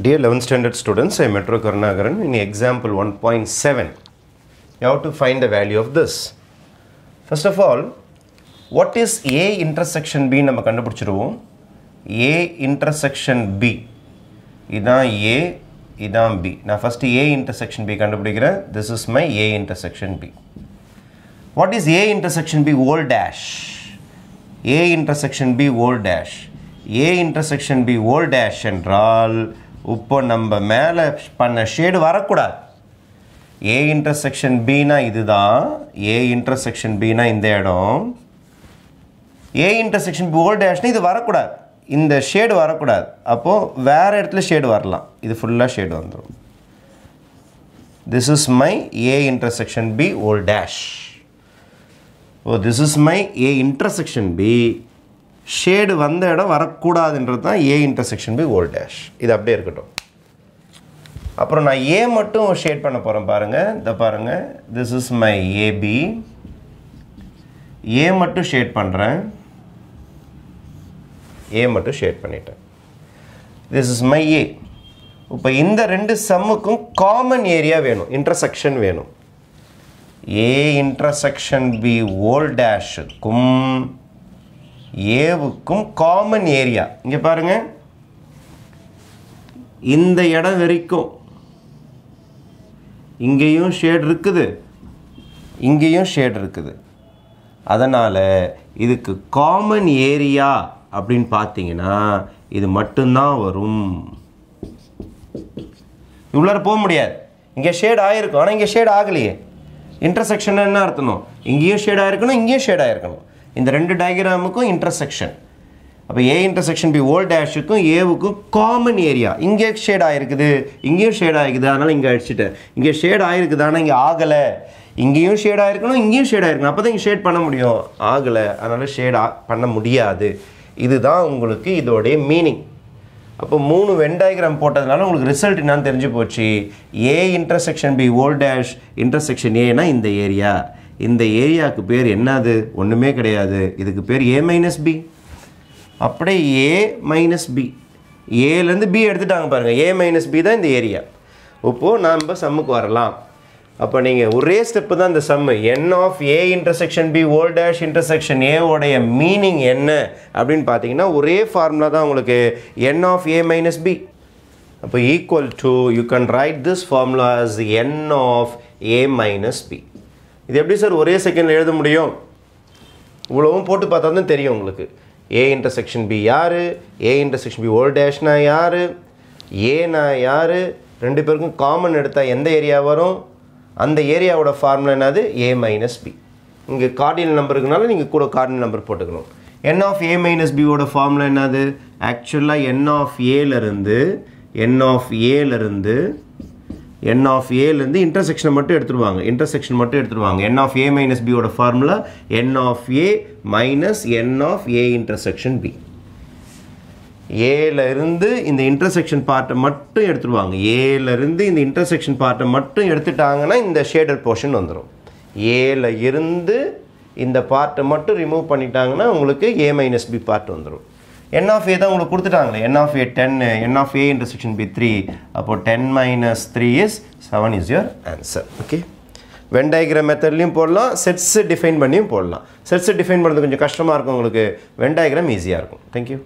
Dear 11th standard students, I am Metro Karnagaran. In example 1.7, you have to find the value of this. First of all, what is A intersection B நம்ம கண்டுபிடிச்சிருவோம் A intersection B இதான் A இதான் B நான் first A intersection B கண்டுபிடிக்கிறேன் this is my A intersection B what is A intersection B whole dash A intersection B whole dash A intersection B whole dash என்றால் இப்போ நம்ம மேலே பண்ண shade வரக்கூடாது. ஏ இன்டர்செக்ஷன் பினா இதுதான். A intersection பினா இந்த இடம். ஏ இன்டர்செக்ஷன் பி ஓல் டேஷ்னு இது வரக்கூடாது. இந்த ஷேடு வரக்கூடாது. அப்போது வேறு இடத்துல ஷேடு வரலாம். இது ஃபுல்லாக ஷேடு வந்துடும் this is my A intersection B whole dash oh this is my A intersection B shade வந்த இடம் வரக்கூடாதுன்றது தான் A intersection B whole dash இது அப்படியே இருக்கட்டும். அப்புறம் நான் ஏ மட்டும் ஷேட் பண்ண போகிறேன் பாருங்கள் இந்த பாருங்கள் this is my A B மட்டும் ஷேட் பண்ணுறேன் ஏ மட்டும் ஷேட் பண்ணிட்டேன். திஸ் இஸ் மை ஏ இப்போ இந்த ரெண்டு சம்முக்கும் காமன் ஏரியா வேணும். இன்டர்செக்ஷன் வேணும். ஏ இன்டர்செக்ஷன் பி ஓல் டேஷுக்கும் ஏவுக்கும் காமன் ஏரியா இங்கே பாருங்க. இந்த இடம் வரைக்கும் இங்கேயும் ஷேட் இருக்குது இங்கேயும் ஷேட் இருக்குது. அதனால் இதுக்கு காமன் ஏரியா அப்படின்னு பார்த்தீங்கன்னா இது மட்டும்தான் வரும். இவ்வளோ போக முடியாது. இங்கே ஷேட் ஆகிருக்கும் ஆனால் இங்கே ஷேட் ஆகலையே. இன்டர்செக்ஷன் என்ன அர்த்தணும் இங்கேயும் ஷேட் ஆகிருக்கணும் இங்கேயும் ஷேட் ஆகிருக்கணும் இந்த ரெண்டு டயக்ராமுக்கும் இன்டர்செக்ஷன் அப்போ ஏ இன்டர்செக்ஷன் பி ஓல் டேஷுக்கும் ஏவுக்கும் காமன் ஏரியா இங்கே ஷேட் ஆகிருக்குது இங்கேயும் ஷேட் ஆகிருக்குது அதனால் இங்கே அடிச்சுட்டேன். இங்கே ஷேட் ஆகிருக்குது ஆனால் இங்கே ஆகலை. இங்கேயும் ஷேட் ஆகிருக்கணும் இங்கேயும் ஷேட் ஆகிருக்கணும் அப்போ தான் இங்கே ஷேட் பண்ண முடியும். ஆகலை. அதனால் ஷேட் பண்ண முடியாது. இதுதான் உங்களுக்கு இதோடைய மீனிங் அப்போ மூணு வென் டயக்ராம் போட்டதுனால உங்களுக்கு ரிசல்ட் என்னன்னு தெரிஞ்சு போச்சு. A intersection B whole dash intersection ஏனா இந்த ஏரியா இந்த ஏரியாவுக்கு பேர் என்னது? ஒன்றுமே கிடையாது. இதுக்கு பேர் ஏ மைனஸ் பி அப்படியே ஏ மைனஸ் பி ஏலேருந்து பி எடுத்துட்டாங்க பாருங்கள் ஏ மைனஸ் பி தான் இந்த ஏரியா. இப்போது நாம் சம்முக்கு வரலாம். அப்போ நீங்கள் ஒரே ஸ்டெப்பு தான் இந்த sum n of A intersection B whole dash intersection ஏவோடைய meaning என்ன? அப்படின்னு பார்த்தீங்கன்னா ஒரே ஃபார்முலா தான் உங்களுக்கு n of A minus B அப்போ equal to you can write this formula n of A minus B இது எப்படி சார் ஒரே செகண்டில் எழுத முடியும்? இவ்வளவும் போட்டு பார்த்தா தான் தெரியும் உங்களுக்கு. ஏ இன்டர்செக்ஷன் பி யார்? ஏ இன்டர்செக்ஷன் பி ஓல் டேஷ்னா யார்? ஏனா யார்? ரெண்டு பேருக்கும் காமன் எடுத்தால் எந்த ஏரியா வரும்? அந்த ஏரியாவோட ஃபார்முலா என்னது? ஏ மைனஸ் பி இங்கே கார்டினல் நம்பர் இருக்கனால நீங்கள் கூட கார்டினல் நம்பர் போட்டுக்கணும். என் ஆஃப் ஏ மைனஸ் பியோட ஃபார்முலா என்னது? ஆக்சுவலாக என் ஆஃப் ஏலேருந்து என் ஆஃப் ஏலேருந்து என் ஆஃப் ஏலேருந்து இன்டர்செக்ஷனை மட்டும் எடுத்துருவாங்க. இன்டர்செக்ஷன் மட்டும் எடுத்துருவாங்க. என் ஆஃப் ஏ மைனஸ் பியோட formula n of A minus n of A intersection B ஏல இருந்து இந்த இன்டர்செக்ஷன் பார்ட்டை மட்டும் எடுத்துருவாங்க. ஏலிருந்து இந்த இன்டர்செக்ஷன் பார்ட்டை மட்டும் எடுத்துட்டாங்கன்னா இந்த ஷேடட் போர்ஷன் வந்துடும் ஏல இருந்து இந்த பார்ட்டை மட்டும் ரிமூவ் பண்ணிட்டாங்கன்னா உங்களுக்கு ஏ மைனஸ் பி பார்ட் வந்துடும் என் ஆஃப் ஏ தான் உங்களுக்கு கொடுத்துட்டாங்களே. N of A ten n of A intersection B three அப்போ ten minus three is seven is your answer okay when diagram மெத்தட்லையும் போடலாம். செட்ஸு டிஃபைன் பண்ணியும் போடலாம். செட்ஸு டிஃபைன் பண்ணுறது கொஞ்சம் கஷ்டமாக இருக்கும் உங்களுக்கு. வென் டயக்ராம் ஈஸியாக இருக்கும். தேங்க்யூ